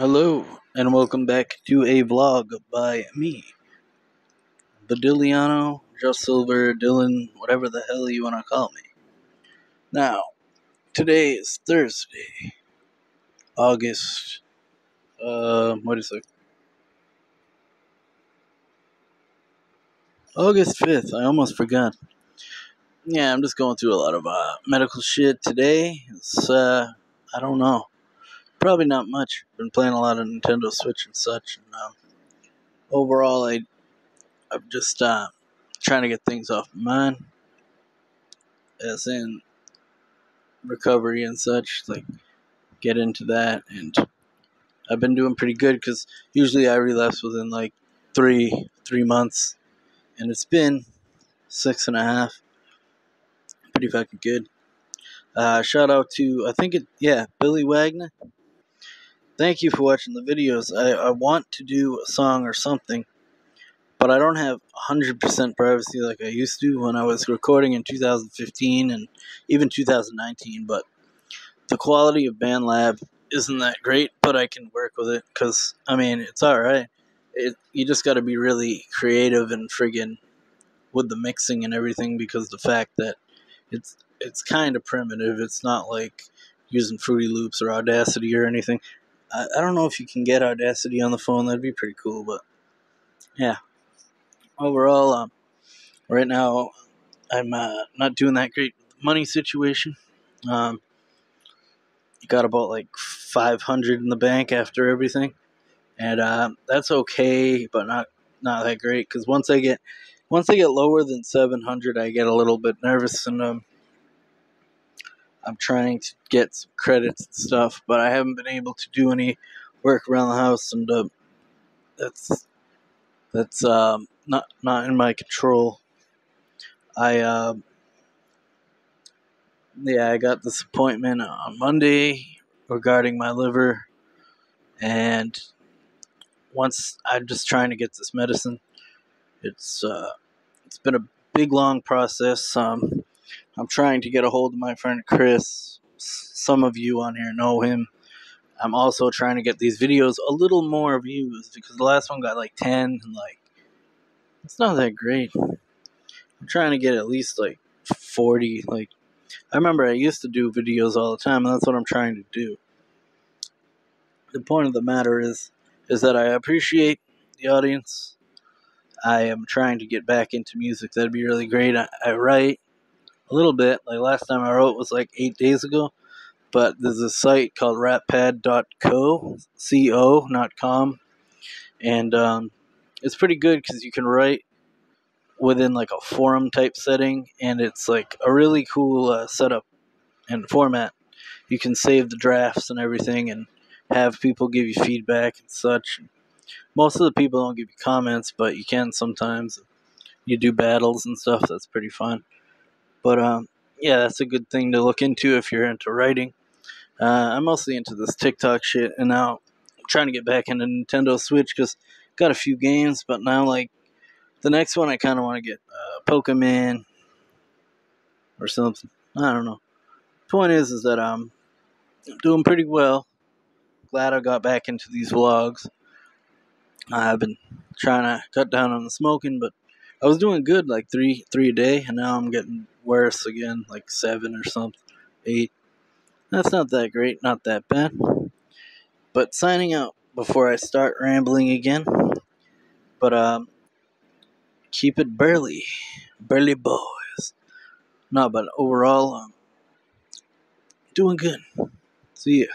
Hello, and welcome back to a vlog by me, the Dilliano, Just Silver, Dylan, whatever the hell you want to call me. Now, today is Thursday, August, uh, what is it? August 5th, I almost forgot. Yeah, I'm just going through a lot of uh, medical shit today. It's, uh, I don't know probably not much. Been playing a lot of Nintendo Switch and such. And um, overall, I I'm just uh, trying to get things off my mind, as in recovery and such. Like get into that, and I've been doing pretty good because usually I relapse within like three three months, and it's been six and a half. Pretty fucking good. Uh, shout out to I think it yeah Billy Wagner thank you for watching the videos. I, I want to do a song or something, but I don't have 100% privacy like I used to when I was recording in 2015 and even 2019. But the quality of BandLab isn't that great, but I can work with it because, I mean, it's alright. It, you just got to be really creative and friggin' with the mixing and everything because the fact that it's it's kind of primitive. It's not like using Fruity Loops or Audacity or anything. I, I don't know if you can get Audacity on the phone. That'd be pretty cool. But yeah, overall, um, right now I'm uh, not doing that great money situation. Um, got about like 500 in the bank after everything, and uh, that's okay, but not not that great. Because once I get once I get lower than 700, I get a little bit nervous and um, I'm trying to get some credits and stuff, but I haven't been able to do any work around the house, and uh, that's that's um, not not in my control. I uh, yeah, I got this appointment on Monday regarding my liver, and once I'm just trying to get this medicine. It's uh, it's been a big long process. Um, I'm trying to get a hold of my friend Chris. Some of you on here know him. I'm also trying to get these videos a little more views because the last one got like 10 and like it's not that great. I'm trying to get at least like 40 like I remember I used to do videos all the time and that's what I'm trying to do. The point of the matter is is that I appreciate the audience. I am trying to get back into music. That'd be really great. I, I write a little bit. Like last time I wrote was like eight days ago. But there's a site called rappad.co, C-O, not com. And um, it's pretty good because you can write within like a forum type setting. And it's like a really cool uh, setup and format. You can save the drafts and everything and have people give you feedback and such. Most of the people don't give you comments, but you can sometimes. You do battles and stuff. That's pretty fun. But um, yeah, that's a good thing to look into if you're into writing. Uh, I'm mostly into this TikTok shit, and now I'm trying to get back into Nintendo Switch because got a few games, but now like the next one, I kind of want to get uh, Pokemon or something. I don't know. Point is, is that I'm doing pretty well. Glad I got back into these vlogs. I've been trying to cut down on the smoking, but I was doing good, like three three a day, and now I'm getting worse again, like seven or something, eight. That's not that great, not that bad. But signing out before I start rambling again. But um, keep it burly, burly boys. No, but overall, um, doing good. See ya.